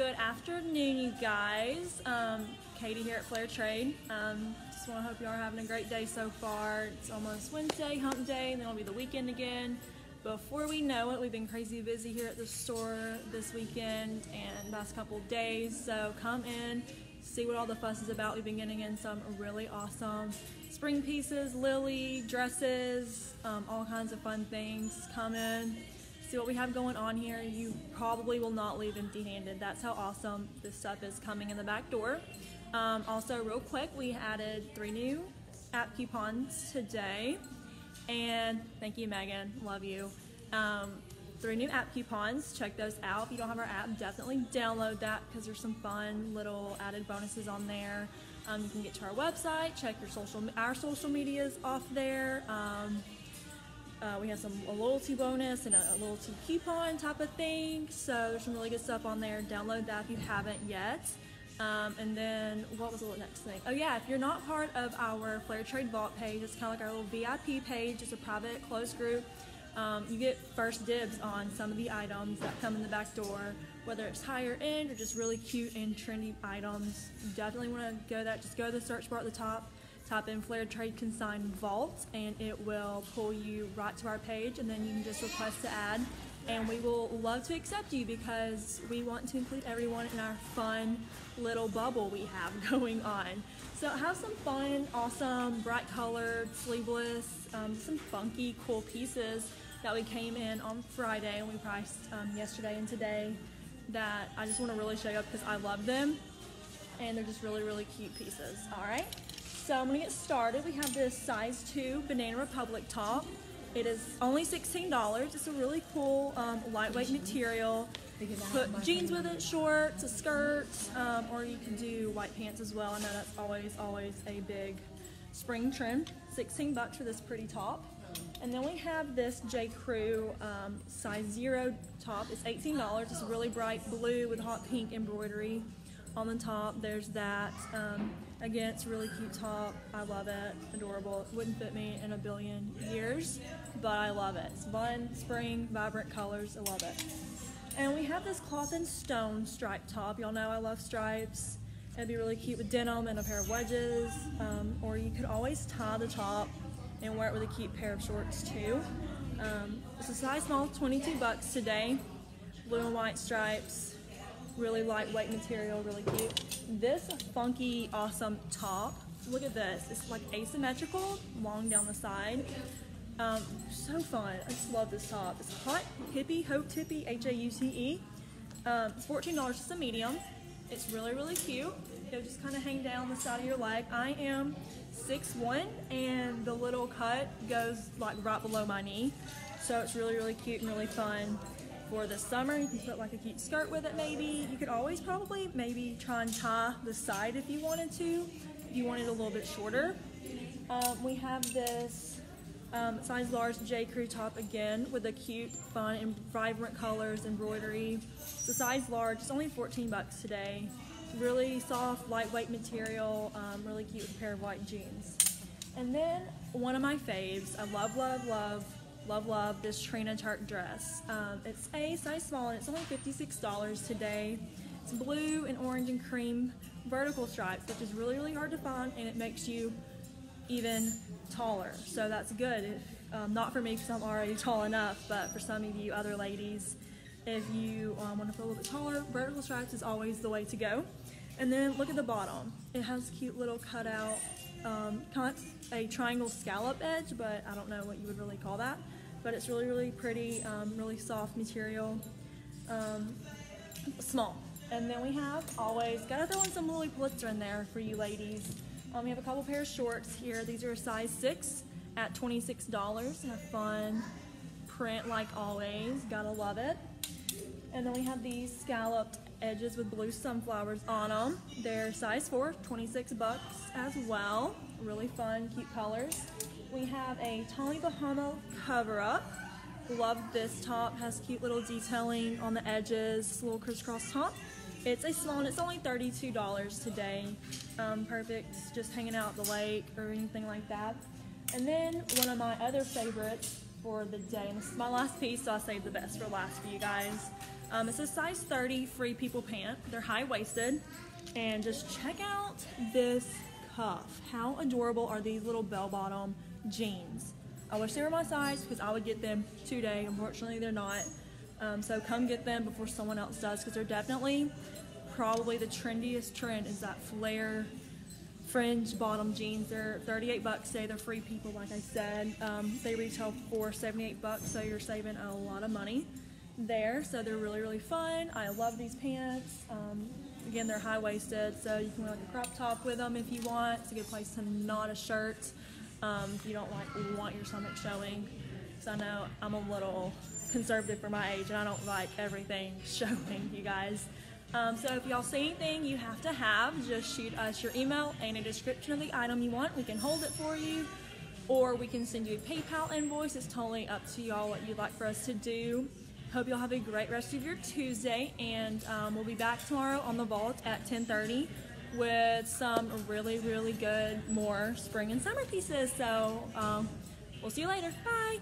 Good afternoon, you guys. Um, Katie here at Flair Trade. Um, just want to hope you are having a great day so far. It's almost Wednesday, hump day, and then it'll be the weekend again. Before we know it, we've been crazy busy here at the store this weekend and last couple days. So come in, see what all the fuss is about. We've been getting in some really awesome spring pieces, Lilly, dresses, um, all kinds of fun things. Come in, see what we have going on here. You probably will not leave empty handed. That's how awesome this stuff is coming in the back door. Um, also, real quick, we added three new app coupons today. And thank you, Megan. Love you. Um, three new app coupons. Check those out. If you don't have our app, definitely download that because there's some fun little added bonuses on there. Um, you can get to our website, check your social, our social medias off there. Um, uh, we have some a loyalty bonus and a, a, loyalty coupon type of thing. So there's some really good stuff on there. Download that if you haven't yet. Um, and then what was the next thing? Oh yeah, if you're not part of our Flair Trade Vault page, it's kind of like our little VIP page. It's a private closed group. Um, you get first dibs on some of the items that come in the back door, whether it's higher end or just really cute and trendy items. You definitely want to go that. Just go to the search bar at the top type in Flair Trade Consign Vault and it will pull you right to our page and then you can just request to add and we will love to accept you because we want to include everyone in our fun little bubble we have going on. So have some fun, awesome, bright colored, sleeveless, um, some funky, cool pieces that we came in on Friday and we priced um, yesterday and today that I just want to really show you because I love them and they're just really, really cute pieces. All right. So I'm gonna get started. We have this size two Banana Republic top. It is only $16. It's a really cool um, lightweight material. Put jeans with it, shorts, a skirt, um, or you can do white pants as well. I know that's always, always a big spring trend. 16 bucks for this pretty top. And then we have this J. Crew um, size zero top. It's $18. It's a really bright blue with hot pink embroidery on the top. There's that. Um, again, it's a really cute top. I love it. Adorable. It wouldn't fit me in a billion years, but I love it. It's fun, spring, vibrant colors. I love it. And we have this Cloth and Stone striped top. Y'all know I love stripes. It'd be really cute with denim and a pair of wedges. Um, or you could always tie the top and wear it with a cute pair of shorts too. Um, it's a size small, 22 bucks today. Blue and white stripes really lightweight material, really cute. This funky, awesome top, look at this. It's like asymmetrical, long down the side. Um, so fun. I just love this top. It's Haute, Hippie, hope tippy, H-A-U-T-E. Um, it's $14, it's a medium. It's really, really cute. It'll just kind of hang down the side of your leg. I am 6'1", and the little cut goes like right below my knee. So it's really, really cute and really fun for the summer. You can put like a cute skirt with it maybe. You could always probably maybe try and tie the side if you wanted to, if you wanted a little bit shorter. Um, we have this um, size large J. Crew top again with a cute, fun, and vibrant colors, embroidery. The size large, it's only 14 bucks today. Really soft, lightweight material, um, really cute with a pair of white jeans. And then one of my faves, I love, love, love love, love this Trina Turk dress. Um, it's a size small and it's only $56 today. It's blue and orange and cream vertical stripes, which is really, really hard to find and it makes you even taller. So that's good. If, um, not for me because I'm already tall enough, but for some of you other ladies, if you um, want to feel a little bit taller, vertical stripes is always the way to go. And then look at the bottom. It has cute little cutout, um, a triangle scallop edge, but I don't know what you would really call that but it's really, really pretty, um, really soft material, um, small. And then we have always, gotta throw in some Lilly Pulitzer in there for you ladies. Um, we have a couple pair of shorts here. These are a size six at $26. A fun print like always, gotta love it. And then we have these scalloped edges with blue sunflowers on them. They're size four, 26 bucks as well. Really fun, cute colors. Have a Tommy Bahama cover-up. Love this top. Has cute little detailing on the edges. Little crisscross top. It's a small and it's only $32 today. Um, perfect just hanging out at the lake or anything like that. And then one of my other favorites for the day. And this is my last piece, so I saved the best for last for you guys. Um, it's a size 30 Free People pant. They're high waisted. And just check out this cuff. How adorable are these little bell bottom jeans? I wish they were my size because I would get them today. Unfortunately, they're not. Um, so come get them before someone else does because they're definitely probably the trendiest trend is that flare fringe bottom jeans. They're 38 bucks today. They're Free People, like I said. Um, they retail for 78 bucks, so you're saving a lot of money there. So they're really, really fun. I love these pants. Um, again, they're high-waisted, so you can wear like a crop top with them if you want. It's a good place to knot a shirt um, you don't like want your stomach showing. So I know I'm a little conservative for my age, and I don't like everything showing, you guys. Um, so if y'all see anything you have to have, just shoot us your email and a description of the item you want. We can hold it for you, or we can send you a PayPal invoice. It's totally up to y'all what you'd like for us to do. Hope y'all have a great rest of your Tuesday, and um, we'll be back tomorrow on the vault at 10:30 with some really, really good more spring and summer pieces. So um, we'll see you later. Bye.